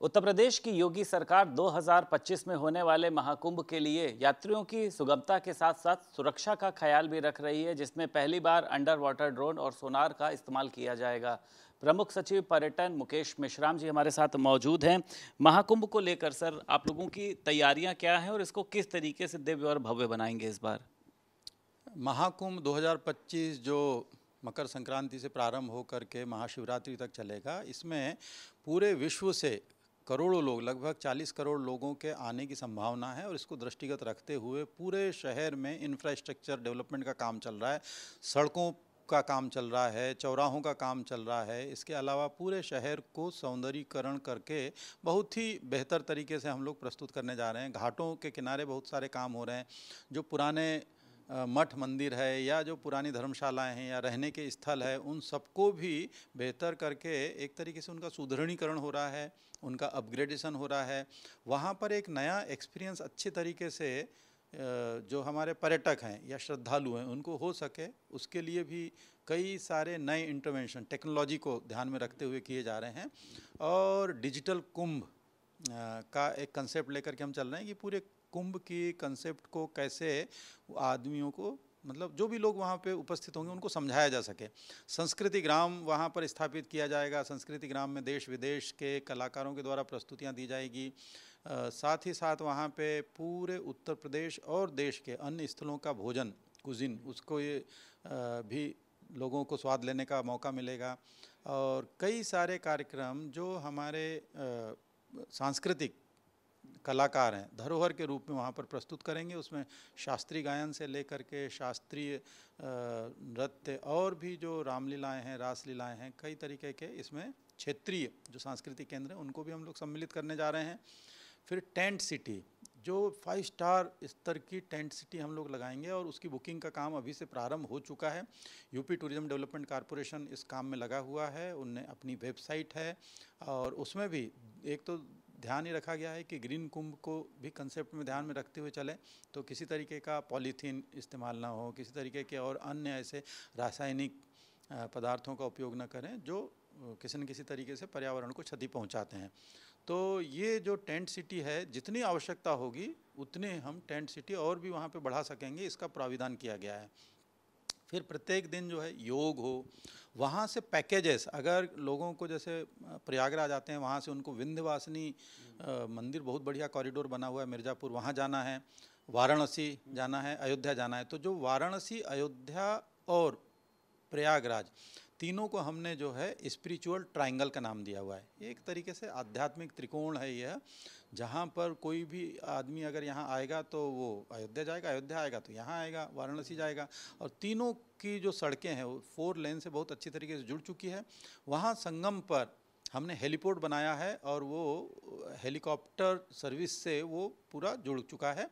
उत्तर प्रदेश की योगी सरकार 2025 में होने वाले महाकुंभ के लिए यात्रियों की सुगमता के साथ साथ सुरक्षा का ख्याल भी रख रही है, जिसमें पहली बार अंडर वाटर ड्रोन और सोनार का इस्तेमाल किया जाएगा। प्रमुख सचिव पर्यटन मुकेश मिश्राम जी हमारे साथ मौजूद हैं। महाकुंभ को लेकर सर, आप लोगों की तैयारियाँ क्या हैं और इसको किस तरीके से दिव्य और भव्य बनाएँगे इस बार? महाकुंभ 2025 जो मकर संक्रांति से प्रारंभ होकर के महाशिवरात्रि तक चलेगा, इसमें पूरे विश्व से करोड़ों लोग, लगभग 40 करोड़ लोगों के आने की संभावना है और इसको दृष्टिगत रखते हुए पूरे शहर में इंफ्रास्ट्रक्चर डेवलपमेंट का काम चल रहा है। सड़कों का काम चल रहा है, चौराहों का काम चल रहा है। इसके अलावा पूरे शहर को सौंदर्यीकरण करके बहुत ही बेहतर तरीके से हम लोग प्रस्तुत करने जा रहे हैं। घाटों के किनारे बहुत सारे काम हो रहे हैं। जो पुराने मठ मंदिर है या जो पुरानी धर्मशालाएँ हैं या रहने के स्थल है, उन सबको भी बेहतर करके एक तरीके से उनका सुदृढ़ीकरण हो रहा है, उनका अपग्रेडेशन हो रहा है। वहाँ पर एक नया एक्सपीरियंस अच्छे तरीके से जो हमारे पर्यटक हैं या श्रद्धालु हैं, उनको हो सके, उसके लिए भी कई सारे नए इंटरवेंशन टेक्नोलॉजी को ध्यान में रखते हुए किए जा रहे हैं। और डिजिटल कुंभ का एक कंसेप्ट लेकर के हम चल रहे हैं कि पूरे कुंभ की कंसेप्ट को कैसे आदमियों को मतलब जो भी लोग वहाँ पे उपस्थित होंगे उनको समझाया जा सके। संस्कृति ग्राम वहाँ पर स्थापित किया जाएगा। संस्कृति ग्राम में देश विदेश के कलाकारों के द्वारा प्रस्तुतियाँ दी जाएगी। आ, साथ ही साथ वहाँ पे पूरे उत्तर प्रदेश और देश के अन्य स्थलों का भोजन कुजिन उसको ये आ, भी लोगों को स्वाद लेने का मौका मिलेगा। और कई सारे कार्यक्रम जो हमारे आ, सांस्कृतिक कलाकार हैं। धरोहर के रूप में वहाँ पर प्रस्तुत करेंगे। उसमें शास्त्रीय गायन से लेकर के शास्त्रीय नृत्य और भी जो रामलीलाएँ हैं, रासलीलाएँ हैं, कई तरीके के इसमें क्षेत्रीय जो सांस्कृतिक केंद्र हैं, उनको भी हम लोग सम्मिलित करने जा रहे हैं। फिर टेंट सिटी, जो फाइव स्टार स्तर की टेंट सिटी हम लोग लगाएँगे और उसकी बुकिंग का काम अभी से प्रारंभ हो चुका है। यूपी टूरिज़्म डेवलपमेंट कॉरपोरेशन इस काम में लगा हुआ है। उनने अपनी वेबसाइट है और उसमें भी एक तो ध्यान ही रखा गया है कि ग्रीन कुंभ को भी कंसेप्ट में ध्यान में रखते हुए चले तो किसी तरीके का पॉलीथीन इस्तेमाल ना हो, किसी तरीके के और अन्य ऐसे रासायनिक पदार्थों का उपयोग न करें, जो किसी न किसी तरीके से पर्यावरण को क्षति पहुंचाते हैं। तो ये जो टेंट सिटी है, जितनी आवश्यकता होगी, उतने हम टेंट सिटी और भी वहाँ पे बढ़ा सकेंगे, इसका प्राविधान किया गया है। फिर प्रत्येक दिन जो है योग हो वहाँ से पैकेजेस अगर लोगों को जैसे प्रयागराज आते हैं, वहाँ से उनको विंध्यवासिनी मंदिर बहुत बढ़िया कॉरिडोर बना हुआ है, मिर्ज़ापुर वहाँ जाना है, वाराणसी जाना है, अयोध्या जाना है। तो जो वाराणसी, अयोध्या और प्रयागराज तीनों को हमने जो है स्पिरिचुअल ट्राइंगल का नाम दिया हुआ है। एक तरीके से आध्यात्मिक त्रिकोण है यह। जहाँ पर कोई भी आदमी अगर यहाँ आएगा तो वो अयोध्या जाएगा, अयोध्या आएगा तो यहाँ आएगा, वाराणसी जाएगा। और तीनों की जो सड़कें हैं, वो फोर लेन से बहुत अच्छी तरीके से जुड़ चुकी है। वहाँ संगम पर हमने हेलीपोर्ट बनाया है और वो हेलीकॉप्टर सर्विस से वो पूरा जुड़ चुका है।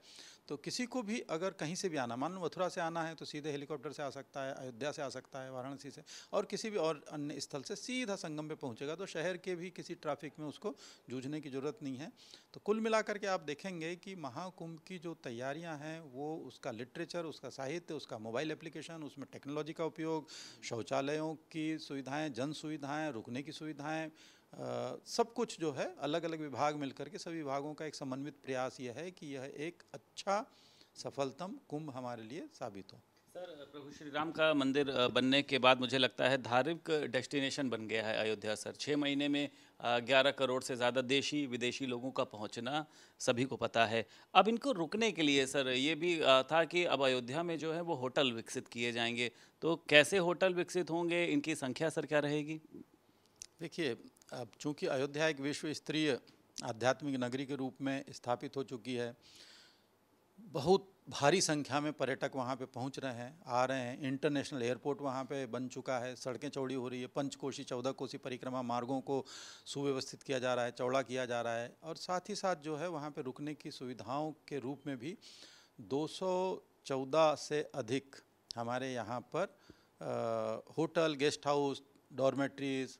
तो किसी को भी अगर कहीं से भी आना, मान मथुरा से आना है तो सीधे हेलीकॉप्टर से आ सकता है, अयोध्या से आ सकता है, वाराणसी से, और किसी भी और अन्य स्थल से सीधा संगम पे पहुंचेगा तो शहर के भी किसी ट्रैफ़िक में उसको जूझने की ज़रूरत नहीं है। तो कुल मिलाकर के आप देखेंगे कि महाकुंभ की जो तैयारियाँ हैं, वो उसका लिटरेचर, उसका साहित्य, उसका मोबाइल एप्लीकेशन, उसमें टेक्नोलॉजी का उपयोग, शौचालयों की सुविधाएँ, जन सुविधाएँ, रुकने की सुविधाएँ सब कुछ जो है अलग अलग विभाग मिलकर के सभी विभागों का एक समन्वित प्रयास यह है कि यह एक अच्छा सफलतम कुंभ हमारे लिए साबित हो। सर प्रभु श्री राम का मंदिर बनने के बाद मुझे लगता है धार्मिक डेस्टिनेशन बन गया है अयोध्या सर। छः महीने में ग्यारह करोड़ से ज़्यादा देशी विदेशी लोगों का पहुँचना सभी को पता है। अब इनको रुकने के लिए सर ये भी था कि अब अयोध्या में जो है वो होटल विकसित किए जाएँगे। तो कैसे होटल विकसित होंगे इनकी संख्या सर क्या रहेगी? देखिए अब चूँकि अयोध्या एक विश्व स्तरीय आध्यात्मिक नगरी के रूप में स्थापित हो चुकी है बहुत भारी संख्या में पर्यटक वहाँ पे पहुँच रहे हैं आ रहे हैं। इंटरनेशनल एयरपोर्ट वहाँ पे बन चुका है सड़कें चौड़ी हो रही है पंचकोशी चौदह कोसी परिक्रमा मार्गों को सुव्यवस्थित किया जा रहा है चौड़ा किया जा रहा है और साथ ही साथ जो है वहाँ पे रुकने की सुविधाओं के रूप में भी 214 से अधिक हमारे यहाँ पर आ, होटल गेस्ट हाउस डॉर्मेट्रीज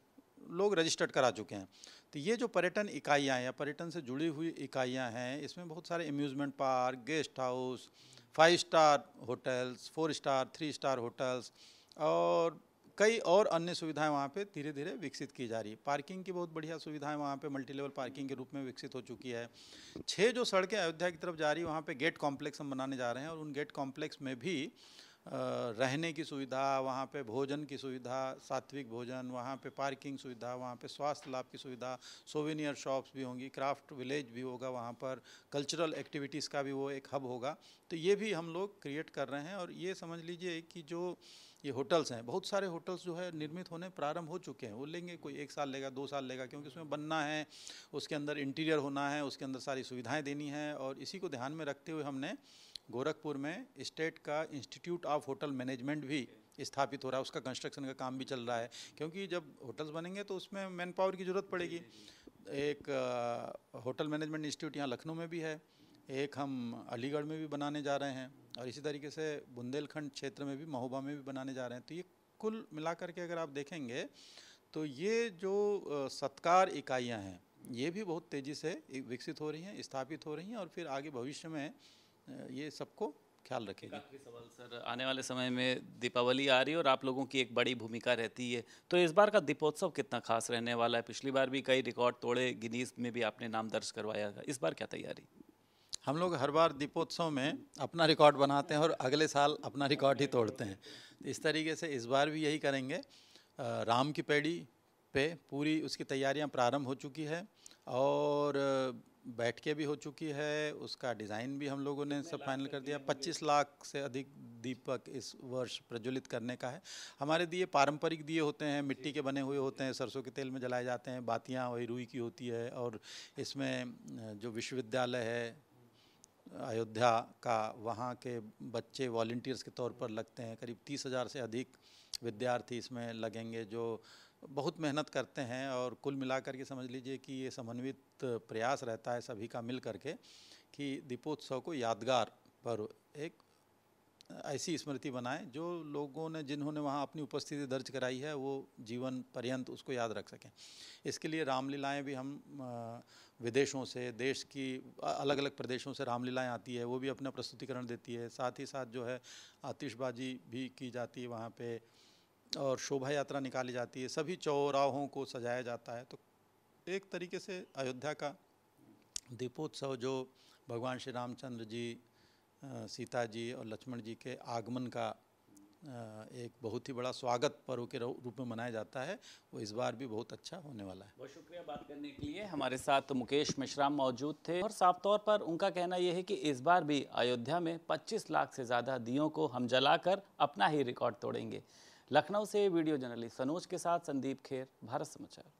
लोग रजिस्टर्ड करा चुके हैं। तो ये जो पर्यटन इकाइयाँ या पर्यटन से जुड़ी हुई इकाइयाँ हैं, इसमें बहुत सारे amusement park guest house five star hotels four star three star hotels और कई और अन्य सुविधाएँ वहाँ पे धीरे धीरे विकसित की जा रही है। पार्किंग की बहुत बढ़िया सुविधाएँ वहाँ पे मल्टी लेवल पार्किंग के रूप में विकसित हो चुकी है। छः जो सड़कें अयोध्या की तरफ़ जा रही है, वहाँ पे गेट कॉम्प्लेक्स हम बनाने जा रहे हैं और उन गेट कॉम्प्लेक्स में भी रहने की सुविधा, वहाँ पे भोजन की सुविधा, सात्विक भोजन, वहाँ पे पार्किंग सुविधा, वहाँ पे स्वास्थ्य लाभ की सुविधा सोवेनियर शॉप्स भी होंगी क्राफ्ट विलेज भी होगा वहाँ पर कल्चरल एक्टिविटीज़ का भी वो एक हब होगा। तो ये भी हम लोग क्रिएट कर रहे हैं और ये समझ लीजिए कि जो ये होटल्स हैं, बहुत सारे होटल्स जो है निर्मित होने प्रारंभ हो चुके हैं। वो लेंगे, कोई एक साल लेगा, दो साल लेगा, क्योंकि उसमें बनना है, उसके अंदर इंटीरियर होना है, उसके अंदर सारी सुविधाएँ देनी है और इसी को ध्यान में रखते हुए हमने गोरखपुर में स्टेट का इंस्टीट्यूट ऑफ़ होटल मैनेजमेंट भी स्थापित हो रहा है। उसका कंस्ट्रक्शन का काम भी चल रहा है। क्योंकि जब होटल्स बनेंगे तो उसमें मैन पावर की ज़रूरत पड़ेगी। एक होटल मैनेजमेंट इंस्टीट्यूट यहाँ लखनऊ में भी है। एक हम अलीगढ़ में भी बनाने जा रहे हैं और इसी तरीके से बुंदेलखंड क्षेत्र में भी, महोबा में भी बनाने जा रहे हैं। तो ये कुल मिलाकर के अगर आप देखेंगे तो ये जो सत्कार इकाइयाँ हैं, ये भी बहुत तेज़ी से विकसित हो रही हैं, स्थापित हो रही हैं और फिर आगे भविष्य में ये सबको ख्याल रखेगी। सवाल सर। आने वाले समय में दीपावली आ रही है और आप लोगों की एक बड़ी भूमिका रहती है। तो इस बार का दीपोत्सव कितना खास रहने वाला है? पिछली बार भी कई रिकॉर्ड तोड़े गिनीज में भी आपने नाम दर्ज करवाया था। इस बार क्या तैयारी? हम लोग हर बार दीपोत्सव में अपना रिकॉर्ड बनाते हैं और अगले साल अपना रिकॉर्ड ही तोड़ते हैं। इस तरीके से इस बार भी यही करेंगे। राम की पैड़ी पे पूरी उसकी तैयारियाँ प्रारंभ हो चुकी है और बैठ के भी हो चुकी है उसका डिज़ाइन भी हम लोगों ने सब फाइनल कर दिया। 25 लाख से अधिक दीपक इस वर्ष प्रज्वलित करने का है। हमारे दिए पारंपरिक दिए होते हैं मिट्टी के बने हुए होते हैं सरसों के तेल में जलाए जाते हैं बातियाँ वही रुई की होती है और इसमें जो विश्वविद्यालय है अयोध्या का वहाँ के बच्चे वॉल्टियर्स के तौर पर लगते हैं। करीब तीस हज़ार से अधिक विद्यार्थी इसमें लगेंगे जो बहुत मेहनत करते हैं और कुल मिलाकर के समझ लीजिए कि ये समन्वित प्रयास रहता है सभी का मिल करके कि दीपोत्सव को यादगार पर एक ऐसी स्मृति बनाएँ जो लोगों ने, जिन्होंने वहाँ अपनी उपस्थिति दर्ज कराई है, वो जीवन पर्यंत उसको याद रख सकें। इसके लिए रामलीलाएँ भी हम विदेशों से, देश की अलग अलग प्रदेशों से रामलीलाएँ आती है, वो भी अपना प्रस्तुतिकरण देती है। साथ ही साथ जो है आतिशबाजी भी की जाती है वहाँ पे। और शोभा यात्रा निकाली जाती है, सभी चौराहों को सजाया जाता है। तो एक तरीके से अयोध्या का दीपोत्सव जो भगवान श्री रामचंद्र जी सीता जी और लक्ष्मण जी के आगमन का एक बहुत ही बड़ा स्वागत पर्व के रूप में मनाया जाता है, वो इस बार भी बहुत अच्छा होने वाला है। बहुत शुक्रिया बात करने के लिए। हमारे साथ मुकेश मिश्राम मौजूद थे और साफ़ तौर पर उनका कहना यह है कि इस बार भी अयोध्या में 25 लाख से ज़्यादा दियों को हम जलाकर अपना ही रिकॉर्ड तोड़ेंगे। लखनऊ से वीडियो जर्नलिस्ट सनोज के साथ संदीप खेर भारत समाचार।